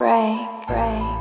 Break, break.